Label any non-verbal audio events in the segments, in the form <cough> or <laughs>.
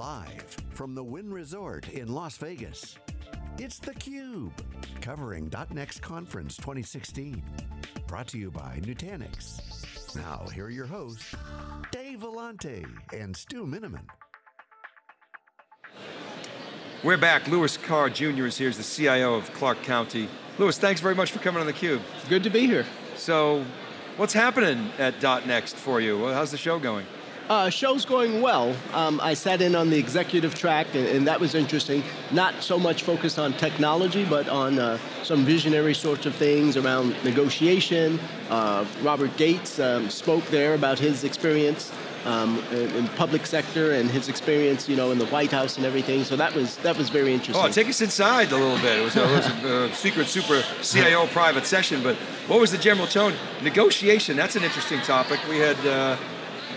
Live from the Wynn Resort in Las Vegas, it's theCUBE, covering .next Conference 2016. Brought to you by Nutanix. Now, here are your hosts, Dave Vellante and Stu Miniman. We're back. Louis Carr Jr. is here here, is the CIO of Clark County. Louis, thanks very much for coming on theCUBE. Good to be here. So, what's happening at .next for you? How's the show going? Uh, show's going well. Um, I sat in on the executive track, and, and, that was interesting. Not so much focused on technology, but on uh, some visionary sorts of things around negotiation. Uh, Robert Gates um, spoke there about his experience um, in public sector and his experience, you know, in the White House and everything. So that was that was very interesting. Oh, take us inside a little bit. It was a, it was a secret super CIO private session, but what was the general tone? Negotiation. That's an interesting topic. We had uh,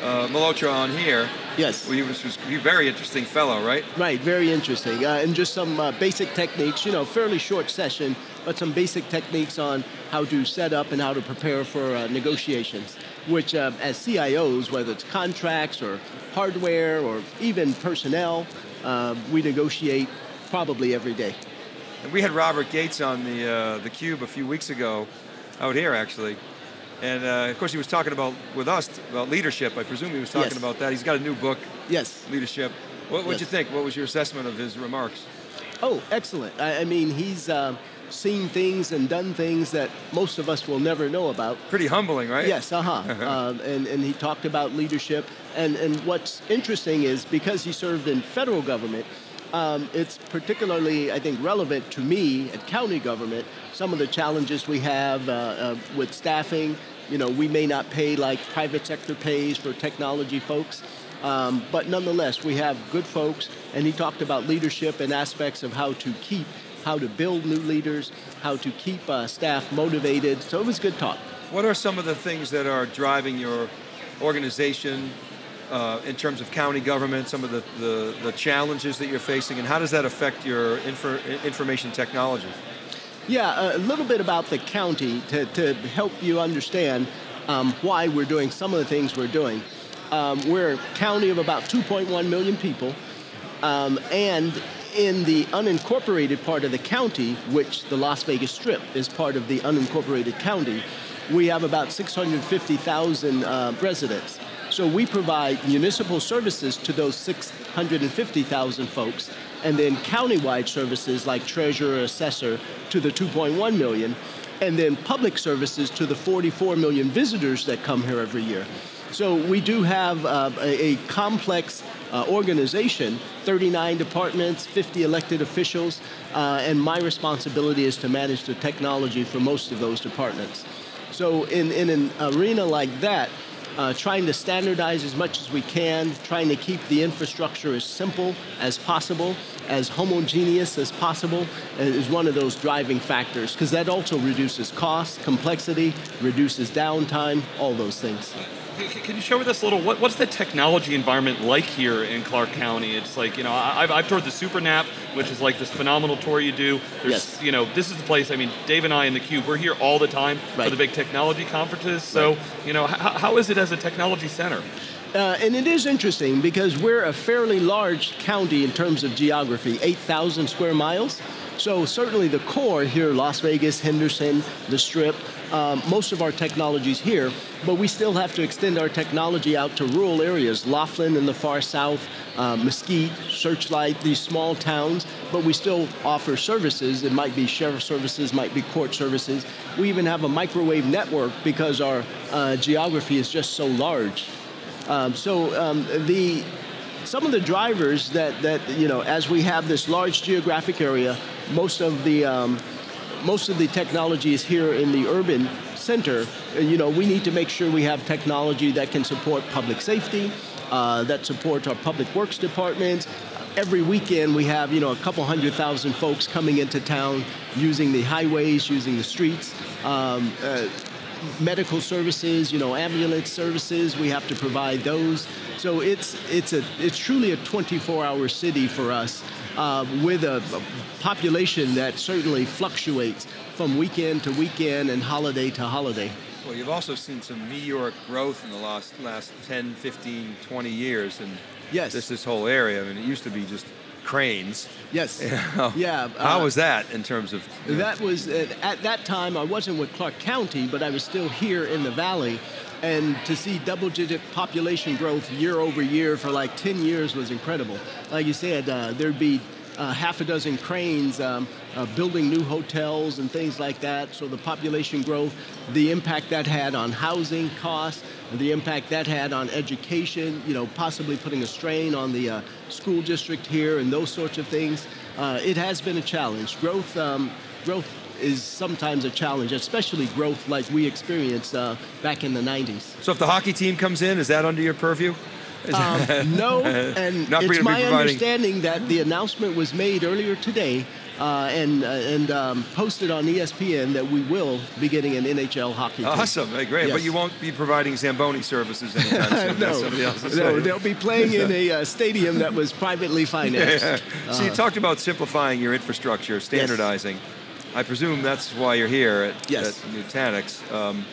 uh, Malhotra on here. Yes. He was, was a very interesting fellow, right? Right, very interesting. Uh, and just some uh, basic techniques, you know, fairly short session, but some basic techniques on how to set up and how to prepare for uh, negotiations, which uh, as CIOs, whether it's contracts or hardware or even personnel, uh, we negotiate probably every day. And we had Robert Gates on the, uh, the Cube a few weeks ago, out here actually, and uh, of course, he was talking about with us about leadership. I presume he was talking yes. about that. He's got a new book. Yes. Leadership. What did yes. you think? What was your assessment of his remarks? Oh, excellent. I, I mean, he's uh, seen things and done things that most of us will never know about. Pretty humbling, right? Yes, uh-huh. <laughs> um, and, and he talked about leadership. And, and what's interesting is because he served in federal government, um, it's particularly, I think, relevant to me at county government, some of the challenges we have uh, uh, with staffing, you know, we may not pay like private sector pays for technology folks, um, but nonetheless, we have good folks, and he talked about leadership and aspects of how to keep, how to build new leaders, how to keep uh, staff motivated, so it was good talk. What are some of the things that are driving your organization uh, in terms of county government, some of the, the, the, challenges that you're facing, and how does that affect your info, information technology? Yeah, a little bit about the county to, to help you understand um, why we're doing some of the things we're doing. Um, we're a county of about 2.1 million people, um, and in the unincorporated part of the county, which the Las Vegas Strip is part of the unincorporated county, we have about 650,000 uh, residents. So we provide municipal services to those 650,000 folks, and then countywide services like treasurer, assessor to the 2.1 million, and then public services to the 44 million visitors that come here every year. So we do have uh, a, a, complex uh, organization, 39 departments, 50 elected officials, uh, and my responsibility is to manage the technology for most of those departments. So in, in an arena like that, uh, trying to standardize as much as we can, trying to keep the infrastructure as simple as possible, as homogeneous as possible, uh, is one of those driving factors, because that also reduces cost, complexity, reduces downtime, all those things. Can you share with us a little, what, what's the technology environment like here in Clark County? It's like, you know, I've, I've toured the SuperNap, which is like this phenomenal tour you do. There's, yes. you know, this is the place, I mean, Dave and I in the Cube, we're here all the time right. for the big technology conferences. So, right. you know, how, how is it as a technology center? Uh, and it is interesting because we're a fairly large county in terms of geography, 8,000 square miles. So certainly the core here, Las Vegas, Henderson, the Strip, um, most of our technologies here, but we still have to extend our technology out to rural areas, Laughlin in the far south, uh, Mesquite, Searchlight, these small towns, but we still offer services. It might be sheriff services, might be court services. We even have a microwave network because our uh, geography is just so large. Um, so um, the some of the drivers that, that, you know, as we have this large geographic area, most of the um, most of the technology is here in the urban center. You know, we need to make sure we have technology that can support public safety, uh, that supports our public works departments. Every weekend we have, you know, a couple hundred thousand folks coming into town using the highways, using the streets. Um, uh, medical services, you know, ambulance services, we have to provide those. So it's, it's, a, it's truly a 24-hour city for us uh, with a, a population that certainly fluctuates from weekend to weekend and holiday to holiday. Well, you've also seen some meteoric growth in the last last 10, 15, 20 years, and Yes. this this whole area. I mean, it used to be just cranes. Yes. <laughs> You know? Yeah. How uh, was that in terms of? you know, That was at, at that time. I wasn't with Clark County, but I was still here in the valley, and to see double-digit population growth year over year for like 10 years was incredible. Like you said, uh, there'd be uh, half a dozen cranes um, uh, building new hotels and things like that. So the population growth, the impact that had on housing costs, the impact that had on education, you know, possibly putting a strain on the uh, school district here and those sorts of things. Uh, it has been a challenge. Growth, um, growth is sometimes a challenge, especially growth like we experienced uh, back in the 90s. So if the hockey team comes in, is that under your purview? Um, no, <laughs> and Not it's my understanding that the announcement was made earlier today uh, and uh, and um, posted on ESPN that we will be getting an NHL hockey team. Awesome, hey, great. But you won't be providing Zamboni services anytime <laughs> soon. No, no, they'll be playing in a <laughs> uh, stadium that was privately financed. Yeah. So you talked about simplifying your infrastructure, standardizing. I presume that's why you're here at, Yes. at Nutanix. Um,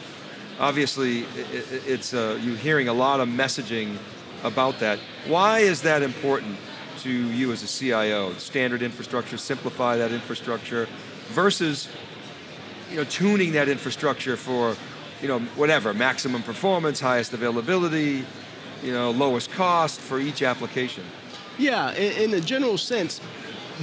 obviously, i i it's uh, you hearing a lot of messaging about that. Why is that important to you as a CIO? Standard infrastructure, simplify that infrastructure, versus you know tuning that infrastructure for you know whatever maximum performance, highest availability, you know lowest cost for each application. Yeah, in, in a general sense,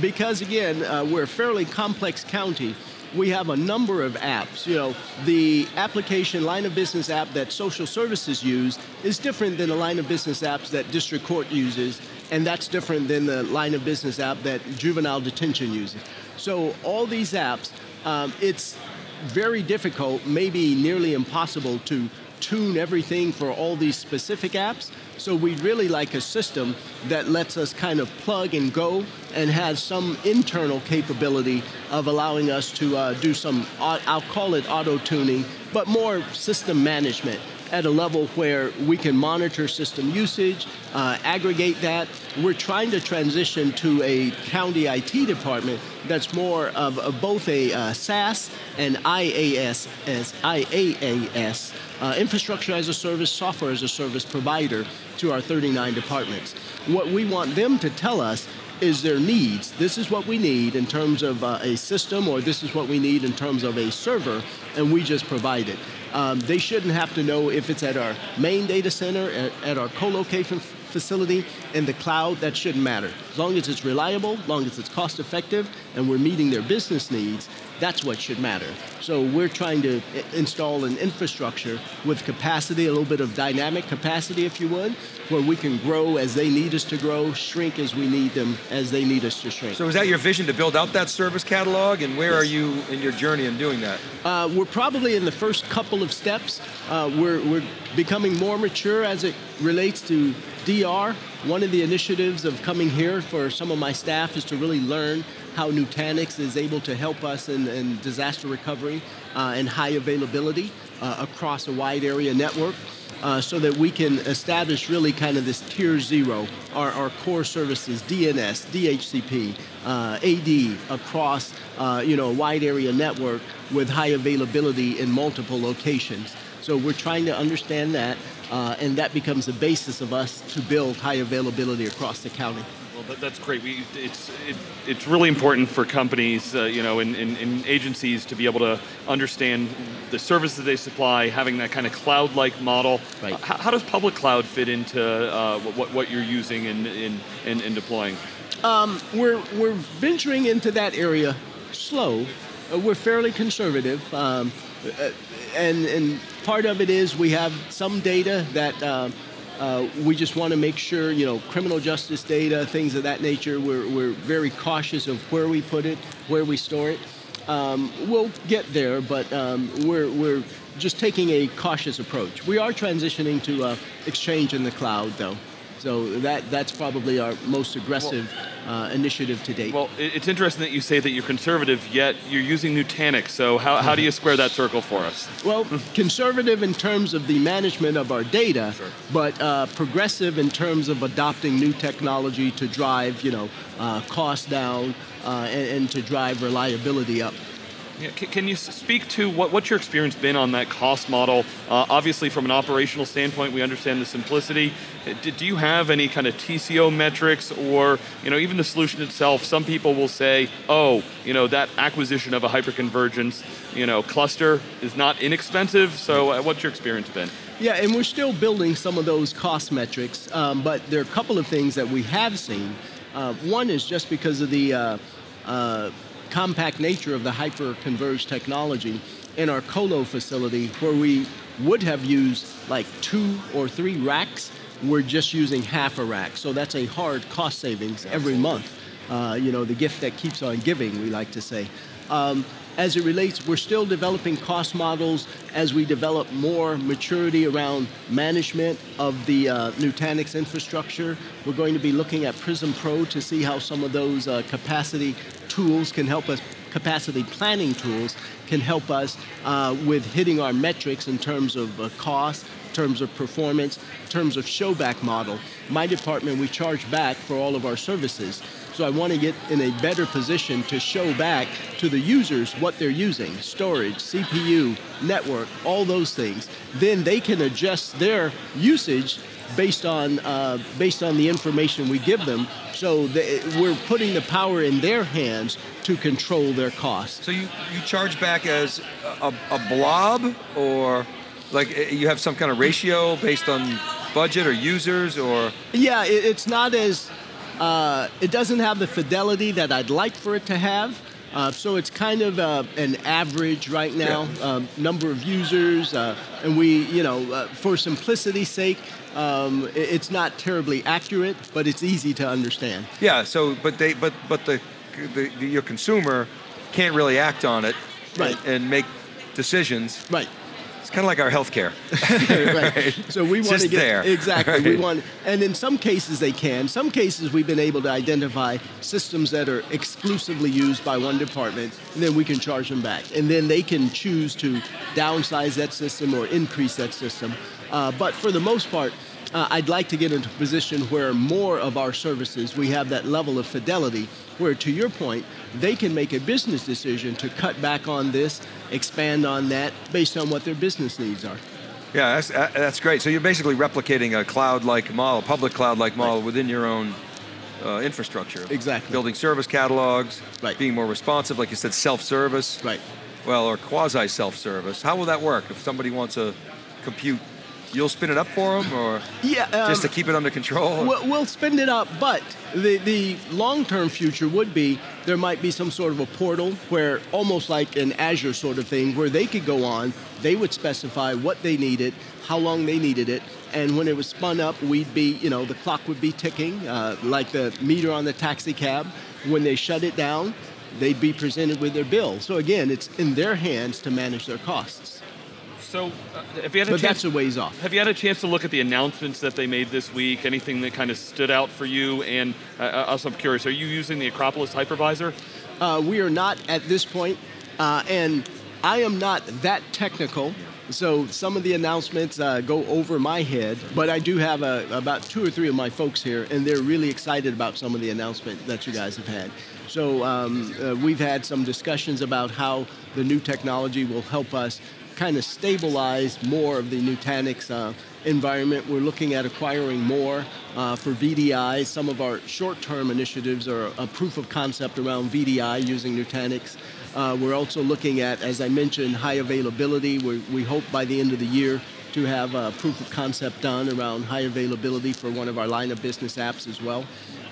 because again, uh, we're a fairly complex county, we have a number of apps. You know, the application line of business app that social services use is different than the line of business apps that district court uses, and that's different than the line of business app that juvenile detention uses. So all these apps, um, it's very difficult, maybe nearly impossible to tune everything for all these specific apps. So we'd really like a system that lets us kind of plug and go and has some internal capability of allowing us to uh, do some, I'll call it auto tuning, but more system management at a level where we can monitor system usage, uh, aggregate that. We're trying to transition to a county IT department that's more of, both a uh, SaaS and IaaS, as IaaS, uh, infrastructure as a service, software as a service provider to our 39 departments. What we want them to tell us is their needs. This is what we need in terms of uh, a system, or this is what we need in terms of a server, and we just provide it. Um, they shouldn't have to know if it's at our main data center, at, at our co-location facility, in the cloud, that shouldn't matter. As long as it's reliable, as long as it's cost effective, and we're meeting their business needs, that's what should matter. So we're trying to install an infrastructure with capacity, a little bit of dynamic capacity, if you would, where we can grow as they need us to grow, shrink as we need them, as they need us to shrink. So is that your vision to build out that service catalog, and where are you in your journey in doing that? Uh, we're probably in the first couple of steps. Uh, we're, we're becoming more mature as it relates to DR. One of the initiatives of coming here for some of my staff is to really learn how Nutanix is able to help us in, in disaster recovery uh, and high availability uh, across a wide area network. Uh, so that we can establish really kind of this tier zero, our, our core services, DNS, DHCP, uh, AD across uh, you know a wide area network with high availability in multiple locations. So we're trying to understand that, uh, and that becomes the basis of us to build high availability across the county. Well, that, that's great. We, it's, it, it's really important for companies, uh, you know, and, and, and agencies to be able to understand the services they supply, having that kind of cloud-like model. Right. Uh, How, how does public cloud fit into uh, what, what you're using and, and, and, and deploying? we're, we're venturing into that area slow. Uh, we're fairly conservative. Um, uh, and, and part of it is we have some data that uh, we just want to make sure, you know, criminal justice data, things of that nature, we're, we're very cautious of where we put it, where we store it. Um, we'll get there, but um, we're, we're just taking a cautious approach. We are transitioning to uh, Exchange in the cloud, though. So that, that's probably our most aggressive uh, initiative to date. Well, it's interesting that you say that you're conservative, yet you're using Nutanix. So how, how do you square that circle for us? Well, conservative in terms of the management of our data, but uh, progressive in terms of adopting new technology to drive, you know, uh, costs down uh, and, and to drive reliability up. Yeah, can, you speak to what, what's your experience been on that cost model? Uh, obviously, from an operational standpoint, we understand the simplicity. Uh, do, do, you have any kind of TCO metrics, or you know, even the solution itself? Some people will say, "Oh, you know, that acquisition of a hyperconvergence, you know, cluster is not inexpensive." So, uh, what's your experience been? Yeah, and we're still building some of those cost metrics, um, but there are a couple of things that we have seen. Uh, one is just because of the uh, uh, compact nature of the hyper-converged technology in our colo facility, where we would have used like two or three racks, we're just using half a rack. So that's a hard cost savings every month. Uh, you know, the gift that keeps on giving, we like to say. Um, as it relates, we're still developing cost models as we develop more maturity around management of the uh, Nutanix infrastructure. We're going to be looking at Prism Pro to see how some of those uh, capacity tools can help us capacity planning tools can help us uh, with hitting our metrics in terms of uh, cost, terms of performance, terms of showback model. My department, we charge back for all of our services. So I want to get in a better position to show back to the users what they're using, storage, CPU, network, all those things. Then they can adjust their usage based on, uh, based on the information we give them. So they, we're putting the power in their hands to control their costs. So you, you charge back as a, a blob or like eh, you have some kind of ratio based on budget or users or? Yeah, it, it's not as uh, it doesn't have the fidelity that I'd like for it to have. Uh, so it's kind of uh, an average right now, yeah. um, number of users, uh, and we, you know, uh, for simplicity's sake, um, it's not terribly accurate, but it's easy to understand. Yeah. So, but they, but but the, the, the your consumer can't really act on it, right. and, and make decisions. Right. It's kind of like our healthcare. right. <laughs> right. So we want to get there. exactly. Right. We want, and in some cases they can. Some cases we've been able to identify systems that are exclusively used by one department, and then we can charge them back, and then they can choose to downsize that system or increase that system. Uh, but for the most part, uh, I'd like to get into a position where more of our services, we have that level of fidelity, where to your point, they can make a business decision to cut back on this, expand on that, based on what their business needs are. Yeah, that's, that's great. So you're basically replicating a cloud-like model, public cloud-like model right. within your own uh, infrastructure. Exactly. Building service catalogs, right. being more responsive, like you said, self-service. Right. Well, or quasi-self-service. How will that work if somebody wants to compute you'll spin it up for them, or yeah, um, just to keep it under control? We'll, we'll spin it up, but the, the long-term future would be there might be some sort of a portal where almost like an Azure sort of thing where they could go on, they would specify what they needed, how long they needed it, and when it was spun up, we'd be, you know, the clock would be ticking, uh, like the meter on the taxi cab. When they shut it down, they'd be presented with their bill. So again, it's in their hands to manage their costs. So, uh, have you had a but chance? that's a ways off. Have you had a chance to look at the announcements that they made this week? Anything that kind of stood out for you? And uh, also, I'm curious, are you using the Acropolis hypervisor? Uh, we are not at this point, uh, and I am not that technical. So some of the announcements uh, go over my head, but I do have a, about two or three of my folks here, and they're really excited about some of the announcements that you guys have had. So um, uh, we've had some discussions about how the new technology will help us kind of stabilize more of the Nutanix uh, environment. We're looking at acquiring more uh, for VDI. Some of our short-term initiatives are a proof of concept around VDI using Nutanix. Uh, we're also looking at, as I mentioned, high availability. we we hope by the end of the year to have a proof of concept done around high availability for one of our line of business apps as well.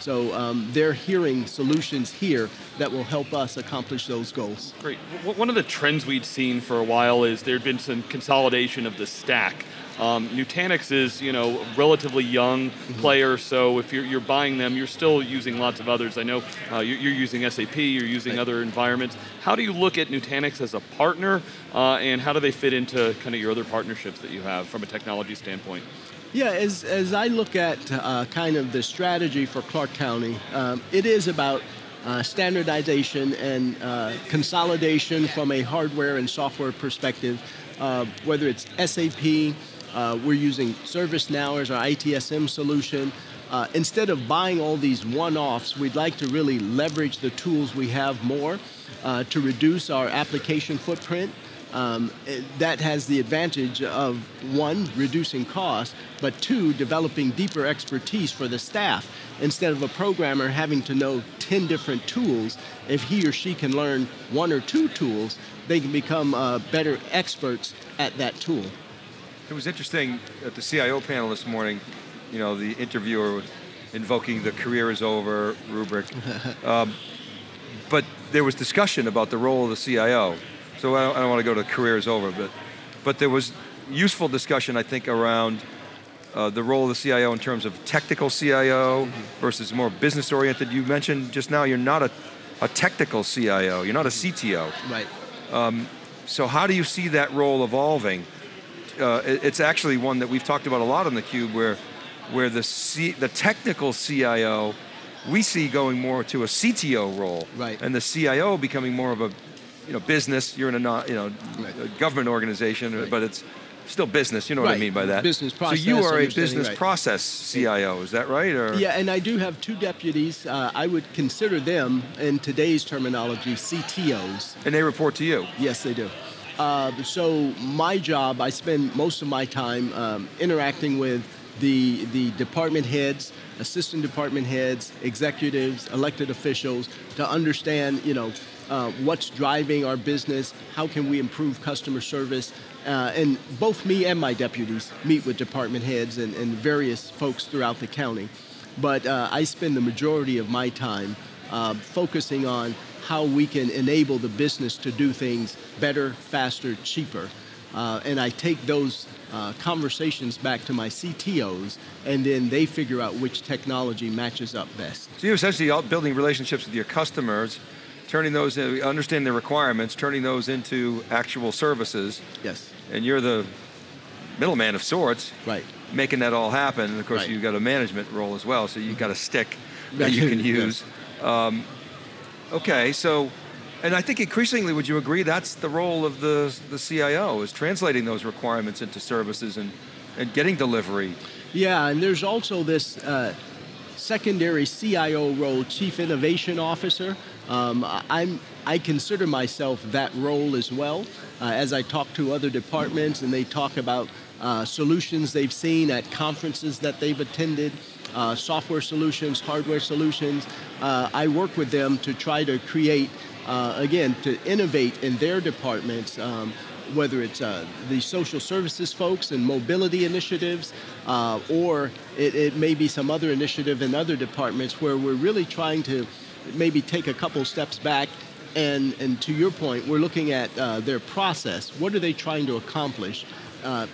So um, they're hearing solutions here that will help us accomplish those goals. Great. One of the trends we'd seen for a while is there'd been some consolidation of the stack. Um, Nutanix is, you know, relatively young mm-hmm. player, so if you're, you're, buying them, you're still using lots of others. I know uh, you're, you're, using SAP, you're using right. other environments. How do you look at Nutanix as a partner, uh, and how do they fit into kind of your other partnerships that you have from a technology standpoint? Yeah, as, as I look at uh, kind of the strategy for Clark County, um, it is about uh, standardization and uh, consolidation from a hardware and software perspective, uh, whether it's SAP, uh, we're using ServiceNow as our ITSM solution. Uh, instead of buying all these one-offs, we'd like to really leverage the tools we have more to reduce our application footprint. Um, that has the advantage of one, reducing costs, but two, developing deeper expertise for the staff. Instead of a programmer having to know 10 different tools, if he or she can learn one or two tools, they can become uh, better experts at that tool. It was interesting at the CIO panel this morning, you know, the interviewer invoking the career is over rubric. <laughs> um, but there was discussion about the role of the CIO. So I don't, I don't want to go to career is over, but, but there was useful discussion, I think, around uh, the role of the CIO in terms of technical CIO versus more business oriented. You mentioned just now you're not a, a technical CIO, you're not a CTO. Right. Um, so how do you see that role evolving? Uh, it's actually one that we've talked about a lot on theCUBE where, where the, C, the technical CIO, we see going more to a CTO role. Right. And the CIO becoming more of a you know, business, you're in a non, you know, Right. government organization, Right. but it's still business, you know what I mean by that. Business process. So you are a business right. process CIO, is that right? Or? Yeah, and I do have two deputies. Uh, I would consider them, in today's terminology, CTOs. And they report to you. Yes, they do. Uh, so my job, I spend most of my time um, interacting with the the department heads, assistant department heads, executives, elected officials to understand, you know, uh, what's driving our business, how can we improve customer service, uh, and both me and my deputies meet with department heads and, and various folks throughout the county. But uh, I spend the majority of my time uh, focusing on how we can enable the business to do things better, faster, cheaper. Uh, and I take those uh, conversations back to my CTOs, and then they figure out which technology matches up best. So you're essentially building relationships with your customers, turning those, in, understanding the requirements, turning those into actual services, Yes, and you're the middleman of sorts, right. making that all happen. And of course, Right. you've got a management role as well, so you've got a stick <laughs> that you can use. Um, okay, so, and I think increasingly, would you agree that's the role of the, the CIO, is translating those requirements into services and, and getting delivery. Yeah, and there's also this uh, secondary CIO role, Chief Innovation Officer. Um, I- I'm, I consider myself that role as well. Uh, as I talk to other departments and they talk about uh, solutions they've seen at conferences that they've attended, uh, software solutions, hardware solutions, uh, I work with them to try to create, uh, again, to innovate in their departments. Um, whether it's uh, the social services folks and mobility initiatives, uh, or it, it may be some other initiative in other departments where we're really trying to maybe take a couple steps back. And, and to your point, we're looking at uh, their process. What are they trying to accomplish? Uh,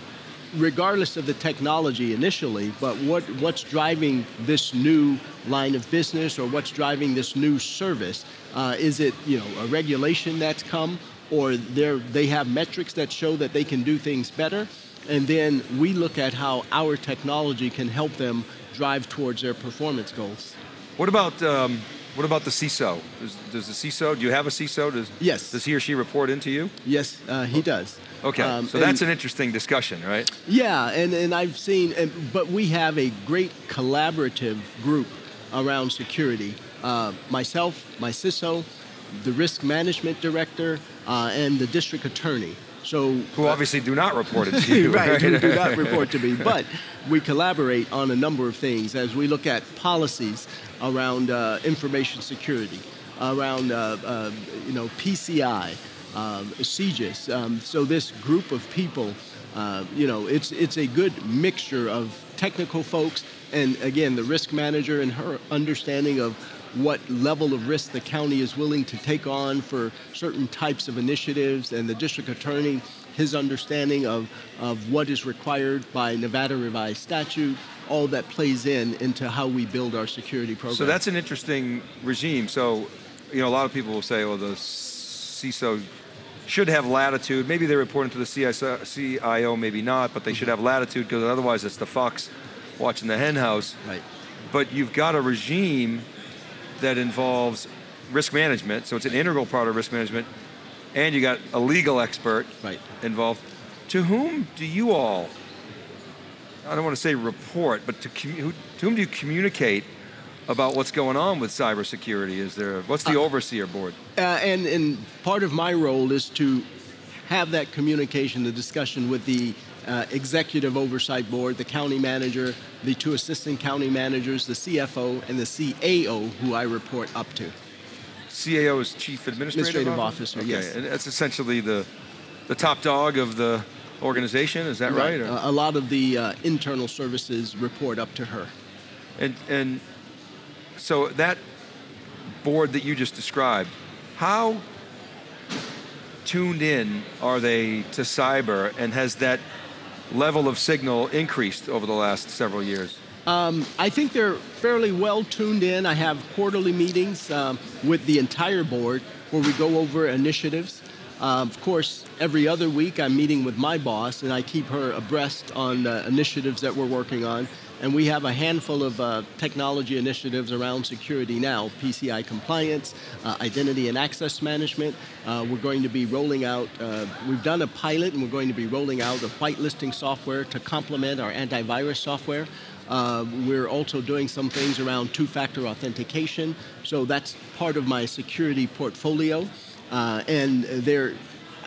regardless of the technology initially, but what, what's driving this new line of business or what's driving this new service? Uh, is it you know a regulation that's come, or they have metrics that show that they can do things better? And then we look at how our technology can help them drive towards their performance goals. What about um, what about the CISO? Does, does the CISO? Do you have a CISO? Does Yes. Does he or she report into you? Yes, uh, he does. Okay, Um, so that's and- an interesting discussion, right? Yeah, and, and I've seen, and, but we have a great collaborative group around security. Uh, myself, my CISO, the risk management director, uh, and the district attorney. So Who obviously do not report it to <laughs> you, right, who do not <laughs> report to me. But we collaborate on a number of things as we look at policies around uh, information security, around uh, uh, you know PCI, um, CJIS. Um, so this group of people, uh, you know, it's it's a good mixture of technical folks and again the risk manager and her understanding of what level of risk the county is willing to take on for certain types of initiatives, and the district attorney, his understanding of, of what is required by Nevada revised statute, all that plays in into how we build our security program. So that's an interesting regime. So, you know, a lot of people will say, well, the CISO should have latitude. Maybe they report into the CISO, CIO, maybe not, but they should mm-hmm. have latitude because otherwise it's the fox watching the hen house. right. But you've got a regime that involves risk management, so it's an integral part of risk management, and you got a legal expert Right. involved. To whom do you all, I don't want to say report, but to, to whom do you communicate about what's going on with cybersecurity? Is there what's the uh, overseer board? Uh, and and part of my role is to have that communication, the discussion with the uh, executive oversight board, the county manager, the two assistant county managers, the CFO, and the CAO, who I report up to. CAO is Chief Administrative, Administrative Officer. Okay. Yes, and that's essentially the the top dog of the organization. Is that right? right? Uh, a lot of the uh, internal services report up to her. And and so that board that you just described, how tuned in are they to cyber, and has that level of signal increased over the last several years? Um, I think they're fairly well tuned in. I have quarterly meetings um, with the entire board where we go over initiatives. Uh, of course, every other week I'm meeting with my boss and I keep her abreast on uh, initiatives that we're working on. And we have a handful of uh, technology initiatives around security now PCI compliance, uh, identity and access management. Uh, we're going to be rolling out, uh, we've done a pilot and we're going to be rolling out a whitelisting software to complement our antivirus software. Uh, we're also doing some things around two-factor authentication, so that's part of my security portfolio. Uh, and they're,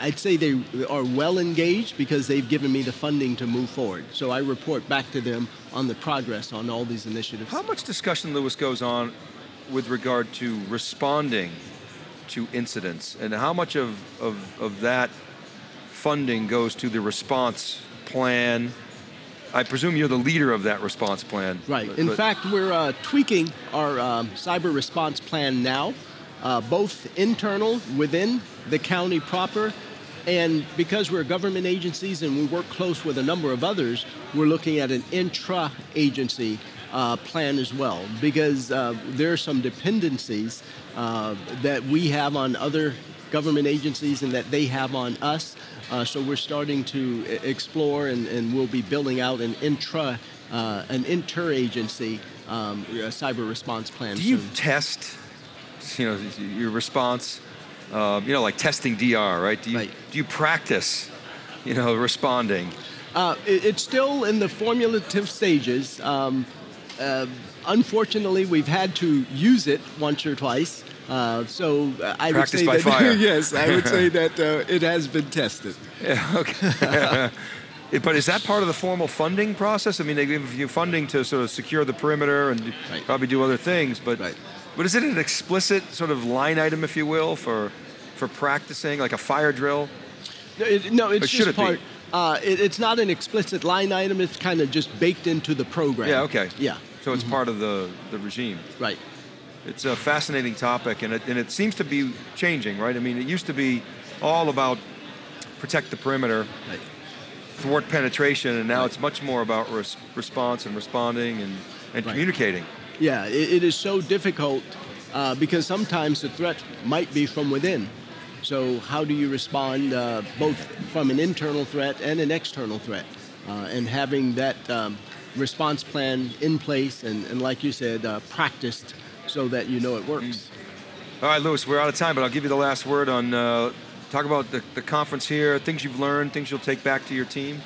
I'd say they are well engaged because they've given me the funding to move forward. So I report back to them on the progress on all these initiatives. How much discussion, Louis, goes on with regard to responding to incidents, and how much of, of, of that funding goes to the response plan I presume you're the leader of that response plan. Right. In but fact, we're uh, tweaking our um, cyber response plan now, uh, both internal within the county proper, and because we're government agencies and we work close with a number of others, we're looking at an intra-agency uh, plan as well, because uh, there are some dependencies uh, that we have on other government agencies and that they have on us. Uh, so we're starting to explore and, and we'll be building out an intra, uh, an interagency um, cyber response plan. Do you test, you know, your response? Uh, you know, like testing DR, right? Do you right. do you practice, you know, responding? Uh, it, it's still in the formulative stages. Um, uh, unfortunately, we've had to use it once or twice. Uh, so uh, I Practice would say that <laughs> yes, I would say <laughs> that uh, it has been tested. Yeah, okay. <laughs> but is that part of the formal funding process? I mean, they give you funding to sort of secure the perimeter and right. probably do other things, but right. But is it an explicit sort of line item, if you will, for for practicing, like a fire drill? No, it, no it's just it part. Uh, it, it's not an explicit line item. It's kind of just baked into the program. Yeah. Okay. Yeah. So it's mm-hmm. part of the the regime. Right. It's a fascinating topic, and it, and it seems to be changing, right? I mean, it used to be all about protect the perimeter, right. thwart penetration, and now right. it's much more about res- response and responding and, and right. communicating. Yeah, it, it is so difficult uh, because sometimes the threat might be from within. So how do you respond uh, both from an internal threat and an external threat? Uh, and having that um, response plan in place and, and like you said, uh, practiced so that you know it works. Mm. All right, Louis, we're out of time, but I'll give you the last word on uh, talk about the, the, conference here, things you've learned, things you'll take back to your team.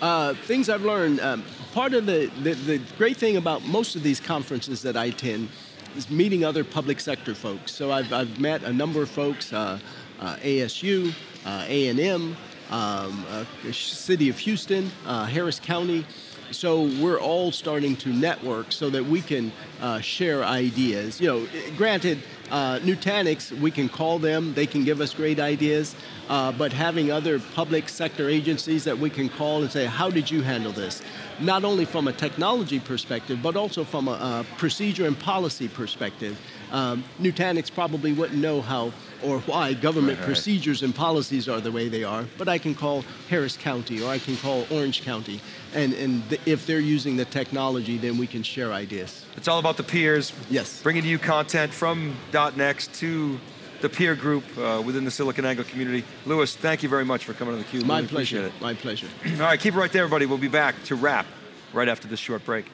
Uh, things I've learned. Um, part of the, the, the great thing about most of these conferences that I attend is meeting other public sector folks. So I've, I've met a number of folks, uh, uh ASU, uh, A&M, um, uh, City of Houston, Harris County. So we're all starting to network so that we can uh, share ideas. You know, granted, uh, Nutanix, we can call them, they can give us great ideas, uh, but having other public sector agencies that we can call and say, how did you handle this? Not only from a technology perspective, but also from a, a procedure and policy perspective. Um, Nutanix probably wouldn't know how or why government right, procedures and policies are the way they are, but I can call Harris County or I can call Orange County. And, and if they're using the technology, then we can share ideas. It's all about the peers. Yes. Bringing you content from .next to the peer group uh, within the SiliconANGLE community. Louis, thank you very much for coming on theCUBE. My really pleasure, my pleasure. all right, keep it right there, everybody. We'll be back to wrap right after this short break.